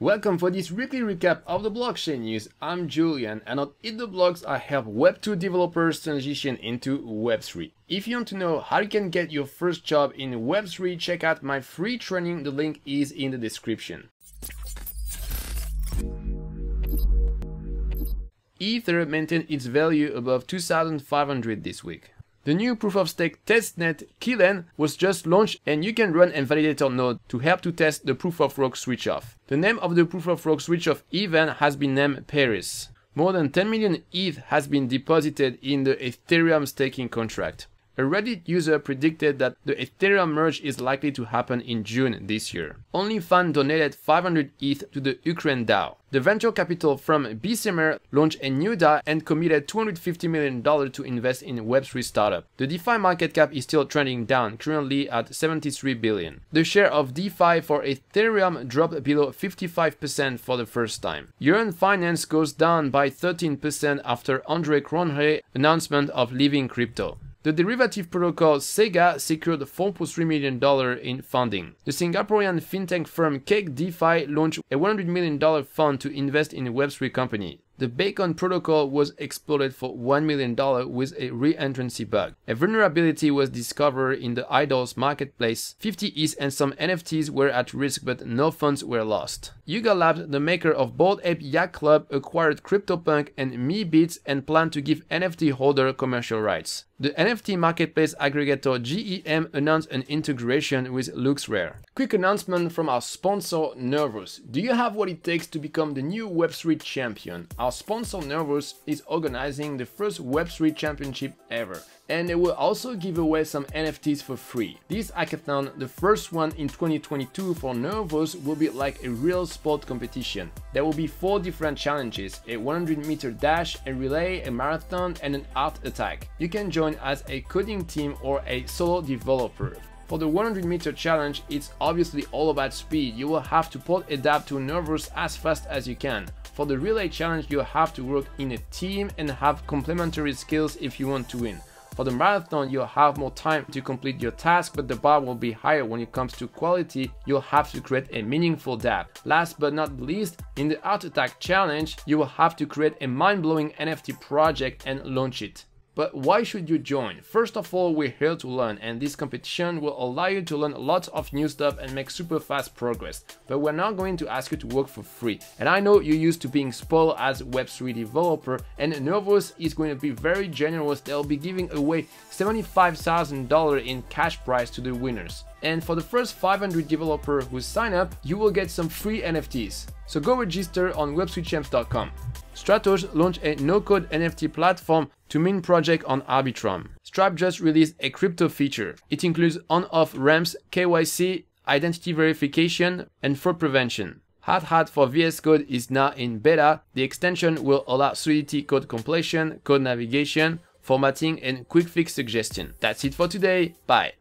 Welcome for this weekly recap of the blockchain news. I'm Julien and on Eat the Blocks I help Web2 developers transition into Web3. If you want to know how you can get your first job in Web3, check out my free training, the link is in the description. Ether maintained its value above 2500 this week. The new proof of stake testnet Kiln was just launched and you can run a validator node to help to test the proof of work switch off. The name of the proof of work switch off event has been named Paris. More than 10 million ETH has been deposited in the Ethereum staking contract. A Reddit user predicted that the Ethereum merge is likely to happen in June this year. OnlyFans donated 500 ETH to the Ukraine DAO. The venture capital from Bessemer launched a new DAO and committed $250 million to invest in Web3 startup. The DeFi market cap is still trending down, currently at 73 billion. The share of DeFi for Ethereum dropped below 55% for the first time. Yearn Finance goes down by 13% after Andre Cronje announcement of leaving crypto. The derivative protocol Sega secured $4.3 million in funding. The Singaporean fintech firm Cake DeFi launched a $100 million fund to invest in a Web3 company. The Bacon protocol was exploited for $1 million with a re-entrancy bug. A vulnerability was discovered in the idols marketplace. 50 ETH and some NFTs were at risk but no funds were lost. Yuga Labs, the maker of Bored Ape Yacht Club, acquired CryptoPunk and Meebits and planned to give NFT holder commercial rights. The NFT marketplace aggregator GEM announced an integration with LooksRare. Quick announcement from our sponsor Nervos. Do you have what it takes to become the new Web3 champion? Our sponsor Nervos is organizing the first Web3 championship ever and they will also give away some NFTs for free. This hackathon, the first one in 2022 for Nervos, will be like a real sport competition. There will be four different challenges, a 100 meter dash, a relay, a marathon and an art attack. You can join as a coding team or a solo developer. For the 100 meter challenge, it's obviously all about speed. You will have to port a dApp to Nervos as fast as you can. For the relay challenge, you have to work in a team and have complementary skills if you want to win. For the marathon, you'll have more time to complete your task, but the bar will be higher when it comes to quality. You'll have to create a meaningful dApp. Last but not least, in the Art Attack Challenge, you will have to create a mind-blowing NFT project and launch it. But why should you join? First of all, we're here to learn and this competition will allow you to learn lots of new stuff and make super fast progress. But we're not going to ask you to work for free. And I know you're used to being spoiled as a Web3 developer and Nervos is going to be very generous. They'll be giving away $75,000 in cash prize to the winners. And for the first 500 developers who sign up, you will get some free NFTs. So go register on web3champs.com. Stratos launched a no-code NFT platform to mint project on Arbitrum. Stripe just released a crypto feature. It includes on-off ramps, KYC, identity verification, and fraud prevention. Hardhat for VS Code is now in beta. The extension will allow Solidity code completion, code navigation, formatting, and quick fix suggestion. That's it for today. Bye.